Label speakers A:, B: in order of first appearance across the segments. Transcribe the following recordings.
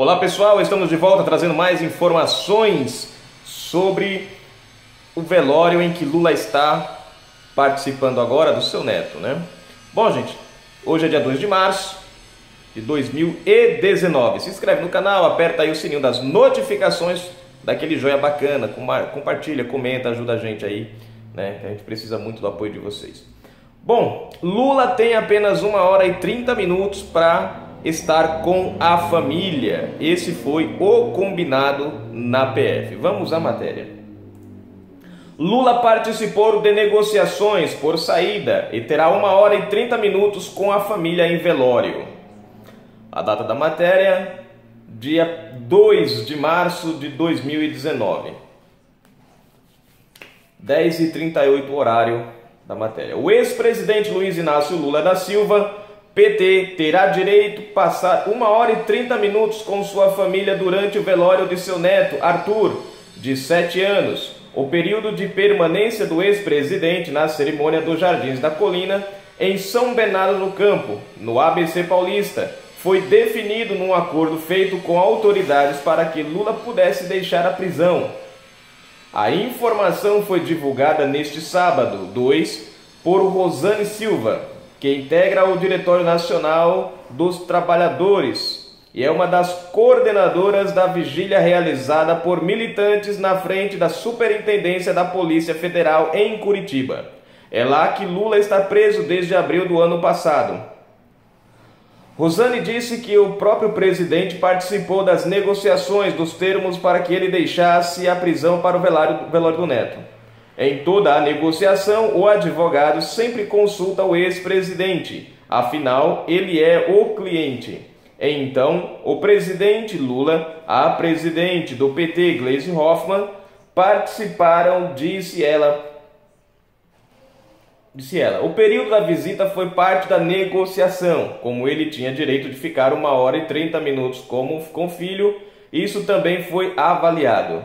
A: Olá pessoal, estamos de volta trazendo mais informações sobre o velório em que Lula está participando agora do seu neto, né? Bom, gente, hoje é dia 2 de março de 2019. Se inscreve no canal, aperta aí o sininho das notificações daquele joia bacana, compartilha, comenta, ajuda a gente aí, né? A gente precisa muito do apoio de vocês. Bom, Lula tem apenas uma hora e 30 minutos para estar com a família. Esse foi o combinado na PF. Vamos à matéria. Lula participou de negociações por saída e terá uma hora e 30 minutos com a família em velório. A data da matéria, dia 2 de março de 2019. 10 e 38 horário da matéria. O ex-presidente Luiz Inácio Lula da Silva PT terá direito a passar uma hora e 30 minutos com sua família durante o velório de seu neto, Arthur, de 7 anos. O período de permanência do ex-presidente na cerimônia dos Jardins da Colina, em São Bernardo do Campo, no ABC Paulista, foi definido num acordo feito com autoridades para que Lula pudesse deixar a prisão. A informação foi divulgada neste sábado, 2, por Rosane Silva, que integra o Diretório Nacional dos Trabalhadores e é uma das coordenadoras da vigília realizada por militantes na frente da Superintendência da Polícia Federal em Curitiba. É lá que Lula está preso desde abril do ano passado. Rosane disse que o próprio presidente participou das negociações dos termos para que ele deixasse a prisão para o velório, do neto. Em toda a negociação, o advogado sempre consulta o ex-presidente, afinal, ele é o cliente. Então, o presidente Lula, a presidente do PT, Gleisi Hoffmann, participaram, disse ela. Disse ela, o período da visita foi parte da negociação. Como ele tinha direito de ficar uma hora e 30 minutos com o filho, isso também foi avaliado.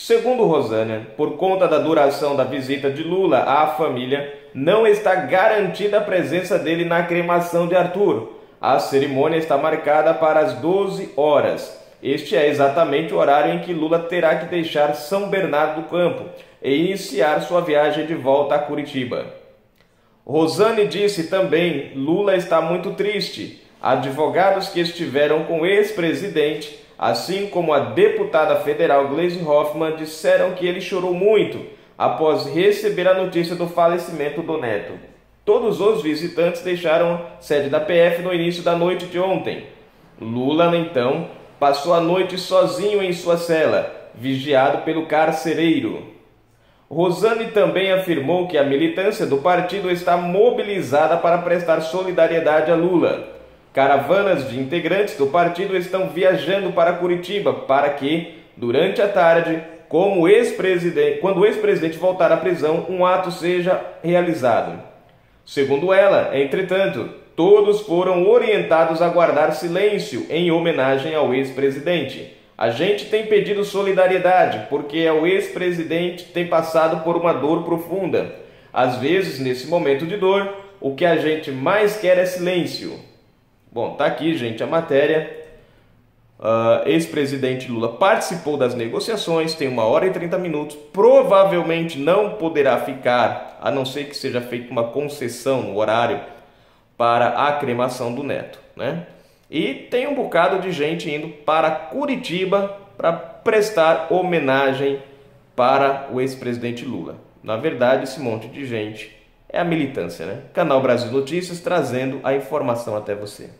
A: Segundo Rosânia, por conta da duração da visita de Lula à família, não está garantida a presença dele na cremação de Arthur. A cerimônia está marcada para as 12 horas. Este é exatamente o horário em que Lula terá que deixar São Bernardo do Campo e iniciar sua viagem de volta a Curitiba. Rosane disse também: Lula está muito triste. Advogados que estiveram com o ex-presidente assim como a deputada federal Gleisi Hoffmann, disseram que ele chorou muito após receber a notícia do falecimento do neto. Todos os visitantes deixaram sede da PF no início da noite de ontem. Lula, então, passou a noite sozinho em sua cela, vigiado pelo carcereiro. Rosane também afirmou que a militância do partido está mobilizada para prestar solidariedade a Lula. Caravanas de integrantes do partido estão viajando para Curitiba para que, durante a tarde, como ex-presidente, quando o ex-presidente voltar à prisão, um ato seja realizado. Segundo ela, entretanto, todos foram orientados a guardar silêncio em homenagem ao ex-presidente. A gente tem pedido solidariedade porque o ex-presidente tem passado por uma dor profunda. Às vezes, nesse momento de dor, o que a gente mais quer é silêncio. Bom, tá aqui, gente, a matéria. Uh, Ex-presidente Lula participou das negociações, tem uma hora e 30 minutos. Provavelmente não poderá ficar, a não ser que seja feita uma concessão no horário para a cremação do neto, né? E tem um bocado de gente indo para Curitiba para prestar homenagem para o ex-presidente Lula. Na verdade, esse monte de gente é a militância, né? Canal Brasil Notícias trazendo a informação até você.